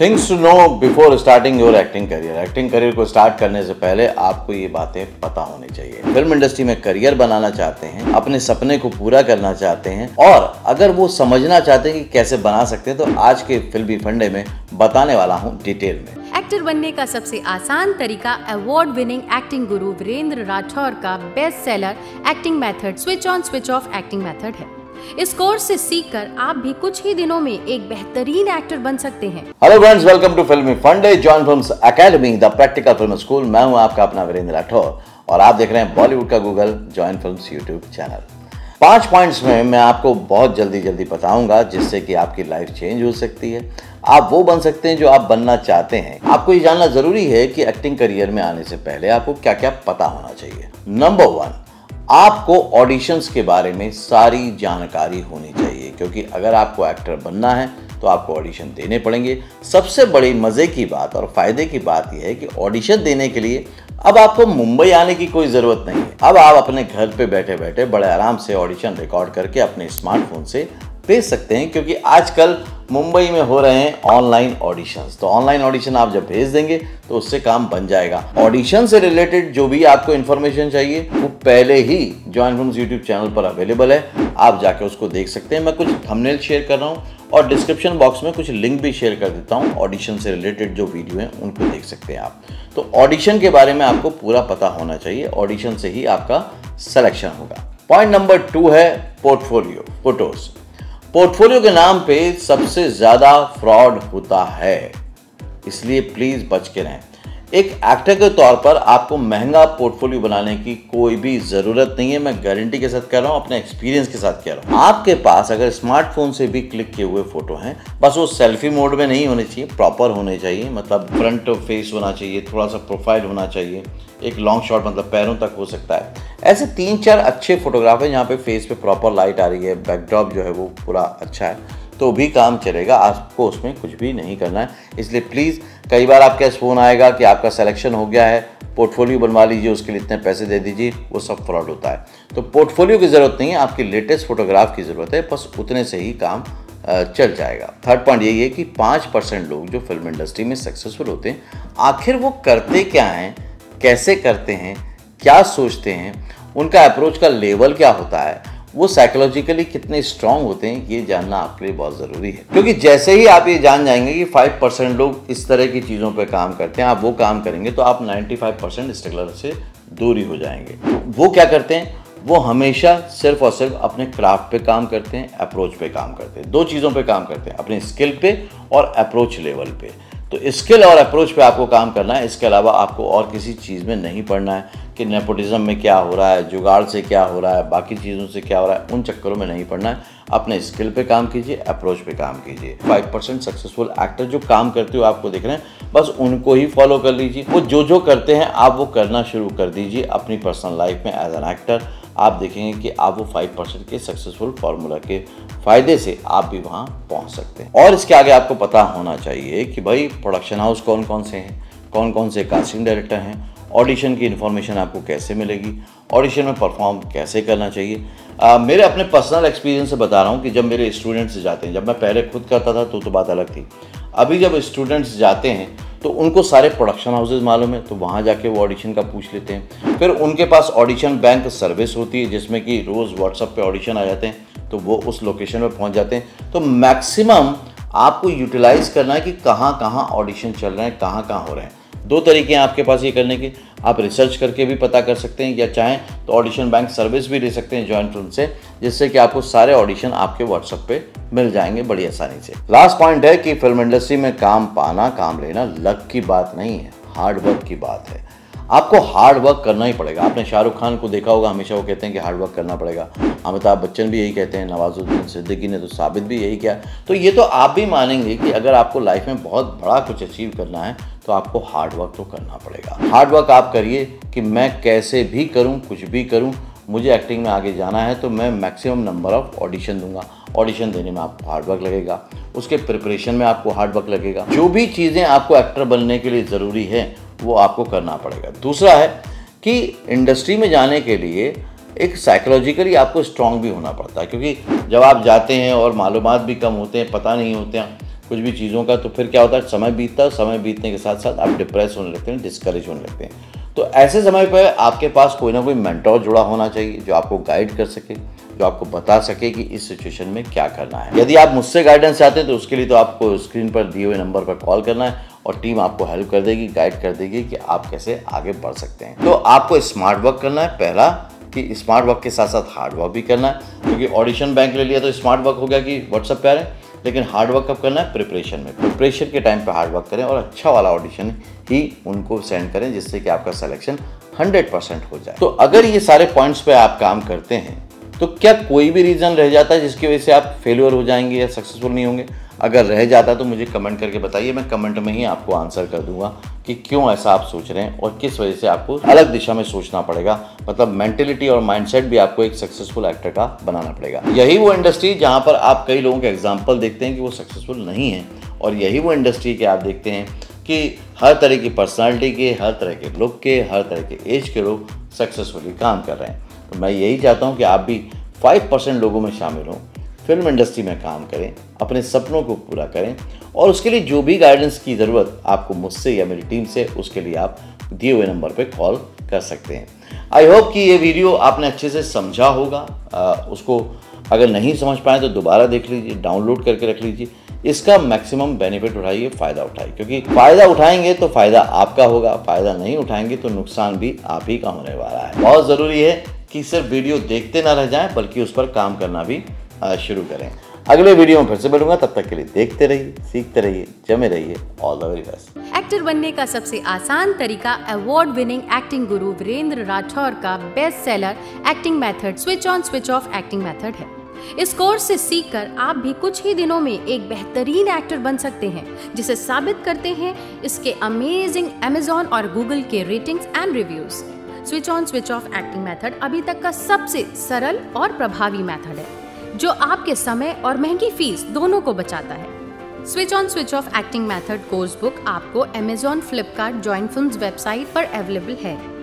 Things to know before starting your acting career acting career को start करने से पहले आपको ये बातें पता होनी चाहिए। फ़िल्म इंडस्ट्री में करियर बनाना चाहते हैं, अपने सपने को पूरा करना चाहते हैं, और अगर वो समझना चाहते हैं कि कैसे बना सकते हैं तो आज के फिल्मी फंडे में बताने वाला हूँ डिटेल में। एक्टर बनने का सबसे आसान तरीका अवार्ड विनिंग एक्टिंग गुरु वीरेंद्र राठौर का best seller acting method switch on switch off acting method है। इस कोर्स से सीखकर आप भी कुछ ही दिनों में एक बेहतरीन एक्टर बन सकते हैं। Hello friends welcome to Filmy Funde join films academy the practical film school मैं हूँ आपका अपना वीरेंद्र राठौर और आप देख रहे हैं बॉलीवुड का Google join films YouTube channel पाँच पॉइंट्स में मैं आपको बहुत जल्दी जल्दी बताऊँगा जिससे कि आपकी लाइफ चेंज हो सकती है। आप वो बन सकते हैं जो आप बनना चाहते हैं। आपको ये जानना ज़रूरी है कि एक्टिंग करियर में आने से पहले आपको क्या क्या पता होना चाहिए। नंबर वन आपको ऑडिशंस के बारे में सारी जानकारी होनी चाहिए, क्योंकि अगर आपको एक्टर बनना है तो आपको ऑडिशन देने पड़ेंगे। सबसे बड़ी मज़े की बात और फ़ायदे की बात यह है कि ऑडिशन देने के लिए अब आपको मुंबई आने की कोई ज़रूरत नहीं है। अब आप अपने घर पे बैठे बैठे बड़े आराम से ऑडिशन रिकॉर्ड करके अपने स्मार्टफ़ोन से भेज सकते हैं, क्योंकि आजकल मुंबई में हो रहे हैं ऑनलाइन ऑडिशंस तो ऑनलाइन ऑडिशन आप जब भेज देंगे तो उससे काम बन जाएगा। ऑडिशन से रिलेटेड जो भी आपको इन्फॉर्मेशन चाहिए, वो पहले ही ज्वाइन फ़िल्म यूट्यूब चैनल पर अवेलेबल है। आप जाके उसको देख सकते हैं। मैं कुछ थंबनेल शेयर कर रहा हूँ और डिस्क्रिप्शन बॉक्स में कुछ लिंक भी शेयर कर देता हूँ। ऑडिशन से रिलेटेड जो वीडियो हैं, उनको देख सकते हैं आप। तो ऑडिशन के बारे में आपको पूरा पता होना चाहिए। ऑडिशन से ही आपका सिलेक्शन होगा। पॉइंट नंबर टू है पोर्टफोलियो फ़ोटोज़ पोर्टफोलियो के नाम पे सबसे ज़्यादा फ्रॉड होता है। इसलिए प्लीज़ बच के रहें। एक एक्टर के तौर पर आपको महँगा पोर्टफोलियो बनाने की कोई भी ज़रूरत नहीं है। मैं गारंटी के साथ कह रहा हूँ, अपने एक्सपीरियंस के साथ कह रहा हूँ। आपके पास अगर स्मार्टफ़ोन से भी क्लिक किए हुए फ़ोटो हैं, बस वो सेल्फी मोड में नहीं होने चाहिए प्रॉपर होने चाहिए। मतलब फ्रंट फेस होना चाहिए थोड़ा सा प्रोफ़ाइल होना चाहिए। एक लॉन्ग शॉट मतलब पैरों तक हो सकता है। ऐसे तीन चार अच्छे फोटोग्राफ हैं जहाँ पे फेस पे प्रॉपर लाइट आ रही है बैकड्रॉप जो है वो पूरा अच्छा है। तो भी काम चलेगा, आपको उसमें कुछ भी नहीं करना है। इसलिए प्लीज़ कई बार आपके पास फ़ोन आएगा कि आपका सिलेक्शन हो गया है पोर्टफोलियो बनवा लीजिए, उसके लिए इतने पैसे दे दीजिए, वो सब फ्रॉड होता है। तो पोर्टफोलियो की ज़रूरत नहीं है, आपकी लेटेस्ट फोटोग्राफ की ज़रूरत है, बस उतने से ही काम चल जाएगा। थर्ड पॉइंट यही है कि पाँच परसेंट लोग जो फ़िल्म इंडस्ट्री में सक्सेसफुल होते हैं, आखिर वो करते क्या हैं, कैसे करते हैं, क्या सोचते हैं, उनका अप्रोच का लेवल क्या होता है वो साइकोलॉजिकली कितने स्ट्रांग होते हैं, ये जानना आपके लिए बहुत ज़रूरी है। क्योंकि जैसे ही आप ये जान जाएँगे कि फाइव परसेंट लोग इस तरह की चीज़ों पे काम करते हैं, आप वो काम करेंगे तो आप नाइन्टी फाइव परसेंट स्ट्रगलर से दूरी हो जाएँगे। वो क्या करते हैं? वो हमेशा सिर्फ़ और सिर्फ़ अपने क्राफ्ट पे काम करते हैं अप्रोच पे काम करते हैं। दो चीज़ों पे काम करते हैं, अपने स्किल पे और अप्रोच लेवल पे। तो स्किल और अप्रोच पे आपको काम करना है। इसके अलावा आपको और किसी चीज़ में नहीं पढ़ना है कि नेपोटिज्म में क्या हो रहा है, जुगाड़ से क्या हो रहा है, बाकी चीज़ों से क्या हो रहा है, उन चक्करों में नहीं पढ़ना है। अपने स्किल पे काम कीजिए, अप्रोच पे काम कीजिए। फाइव परसेंट सक्सेसफुल एक्टर जो काम करते हो आपको देख रहे हैं, बस उनको ही फॉलो कर लीजिए। वो जो जो करते हैं, आप वो करना शुरू कर दीजिए अपनी पर्सनल लाइफ में एज एन एक्टर आप देखेंगे कि आप वो फाइव परसेंट के सक्सेसफुल फार्मूला के फ़ायदे से आप भी वहाँ पहुँच सकते हैं। और इसके आगे आपको पता होना चाहिए कि भाई प्रोडक्शन हाउस कौन कौन से हैं कौन कौन से कास्टिंग डायरेक्टर हैं ऑडिशन की इन्फॉर्मेशन आपको कैसे मिलेगी ऑडिशन में परफॉर्म कैसे करना चाहिए। आ, मेरे अपने पर्सनल एक्सपीरियंस से बता रहा हूँ कि जब मेरे स्टूडेंट्स जाते हैं जब मैं पहले खुद करता था तो तो बात अलग थी। अभी जब स्टूडेंट्स जाते हैं तो उनको सारे प्रोडक्शन हाउसेज मालूम है तो वहाँ जाके वो ऑडिशन का पूछ लेते हैं। फिर उनके पास ऑडिशन बैंक सर्विस होती है, जिसमें कि रोज़ व्हाट्सअप पे ऑडिशन आ जाते हैं तो वो उस लोकेशन पर पहुँच जाते हैं। तो मैक्सिमम आपको यूटिलाइज करना है कि कहाँ कहाँ ऑडिशन चल रहे हैं कहाँ कहाँ हो रहे हैं। दो तरीके हैं आपके पास ये करने के। आप रिसर्च करके भी पता कर सकते हैं, या चाहें तो ऑडिशन बैंक सर्विस भी ले सकते हैं जॉइंट फ़िल्म से, जिससे कि आपको सारे ऑडिशन आपके व्हाट्सएप पे मिल जाएँगे बड़ी आसानी से। लास्ट पॉइंट है कि फ़िल्म इंडस्ट्री में काम पाना, काम लेना लक की बात नहीं है हार्ड वर्क की बात है। आपको हार्ड वर्क करना ही पड़ेगा। आपने शाहरुख खान को देखा होगा, हमेशा वो कहते हैं कि हार्ड वर्क करना पड़ेगा। अमिताभ बच्चन भी यही कहते हैं, नवाजुद्दीन सिद्दीकी ने तो साबित भी यही किया। तो ये तो आप भी मानेंगे कि अगर आपको लाइफ में बहुत बड़ा कुछ अचीव करना है तो आपको हार्ड वर्क तो करना पड़ेगा। हार्ड वर्क आप करिए कि मैं कैसे भी करूँ, कुछ भी करूँ, मुझे एक्टिंग में आगे जाना है तो मैं मैक्सिमम नंबर ऑफ़ ऑडिशन दूँगा। ऑडिशन देने में आपको हार्ड वर्क लगेगा। उसके प्रिपरेशन में आपको हार्ड वर्क लगेगा। जो भी चीज़ें आपको एक्टर बनने के लिए ज़रूरी है, वो आपको करना पड़ेगा। दूसरा है कि इंडस्ट्री में जाने के लिए एक साइकोलॉजिकली आपको स्ट्रांग भी होना पड़ता है, क्योंकि जब आप जाते हैं और मालूम भी कम होते हैं, पता नहीं होते हैं कुछ भी चीज़ों का तो फिर क्या होता है, समय बीतता है समय बीतने के साथ साथ आप डिप्रेस होने लगते हैं डिस्करेज होने लगते हैं। तो ऐसे समय पर आपके पास कोई ना कोई मेंटोर जुड़ा होना चाहिए, जो आपको गाइड कर सके, जो आपको बता सके कि इस सिचुएशन में क्या करना है। यदि आप मुझसे गाइडेंस चाहते हैं तो उसके लिए तो आपको स्क्रीन पर दिए हुए नंबर पर कॉल करना है और टीम आपको हेल्प कर देगी गाइड कर देगी कि आप कैसे आगे बढ़ सकते हैं। तो आपको स्मार्ट वर्क करना है, पहला कि स्मार्ट वर्क के साथ साथ हार्ड वर्क भी करना है, क्योंकि ऑडिशन बैंक ले लिया तो स्मार्ट वर्क हो गया कि व्हाट्सअप पे आ रहे हैं। लेकिन हार्ड वर्क कब करना है? प्रिपरेशन में। प्रिपरेशन के टाइम पर हार्डवर्क करें और अच्छा वाला ऑडिशन ही उनको सेंड करें जिससे कि आपका सिलेक्शन 100 परसेंट हो जाए। तो अगर ये सारे पॉइंट्स पे आप काम करते हैं तो क्या कोई भी रीज़न रह जाता है जिसकी वजह से आप फेलियर हो जाएँगे या सक्सेसफुल नहीं होंगे? अगर रह जाता तो मुझे कमेंट करके बताइए, मैं कमेंट में ही आपको आंसर कर दूँगा कि क्यों ऐसा आप सोच रहे हैं और किस वजह से आपको अलग दिशा में सोचना पड़ेगा। मतलब मेंटेलिटी और माइंडसेट भी आपको एक सक्सेसफुल एक्टर का बनाना पड़ेगा। यही वो इंडस्ट्री जहाँ पर आप कई लोगों के एग्ज़ाम्पल देखते हैं कि वो सक्सेसफुल नहीं है और यही वो इंडस्ट्री के आप देखते हैं कि हर तरह की पर्सनैलिटी के, हर तरह के लुक के, हर तरह के एज के लोग सक्सेसफुली काम कर रहे हैं। तो मैं यही चाहता हूँ कि आप भी फाइव परसेंट लोगों में शामिल हों। फ़िल्म इंडस्ट्री में काम करें अपने सपनों को पूरा करें और उसके लिए जो भी गाइडेंस की ज़रूरत आपको मुझसे या मेरी टीम से उसके लिए आप दिए हुए नंबर पर कॉल कर सकते हैं। आई होप कि ये वीडियो आपने अच्छे से समझा होगा। आ, उसको अगर नहीं समझ पाए तो दोबारा देख लीजिए डाउनलोड करके रख लीजिए। इसका मैक्सिमम बेनिफिट उठाइए फ़ायदा उठाइए। क्योंकि फ़ायदा उठाएँगे तो फ़ायदा आपका होगा फ़ायदा नहीं उठाएँगे तो नुकसान भी आप ही का होने वाला है। बहुत ज़रूरी है कि सिर्फ़ वीडियो देखते ना रह जाएँ बल्कि उस पर काम करना भी शुरू करें। अगले वीडियो में फिर से मिलूँगा। तब तक के लिए देखते रहिए, सीखते रहिए, जमे रहिए। All the very best actor बनने का सबसे आसान तरीका अवार्ड विनिंग एक्टिंग गुरु वीरेंद्र राठौर का best seller acting method switch on switch off acting method है। इस कोर्स से सीखकर आप भी कुछ ही दिनों में एक बेहतरीन एक्टर बन सकते हैं, जिसे साबित करते हैं इसके अमेजिंग अमेजोन और गूगल के ratings and reviews switch on switch off acting method अभी तक का सबसे सरल और प्रभावी मेथड है। जो आपके समय और महँगी फ़ीस दोनों को बचाता है। Switch on switch off acting method course book आपको Amazon Flipkart joint film website पर अवेलेबल है।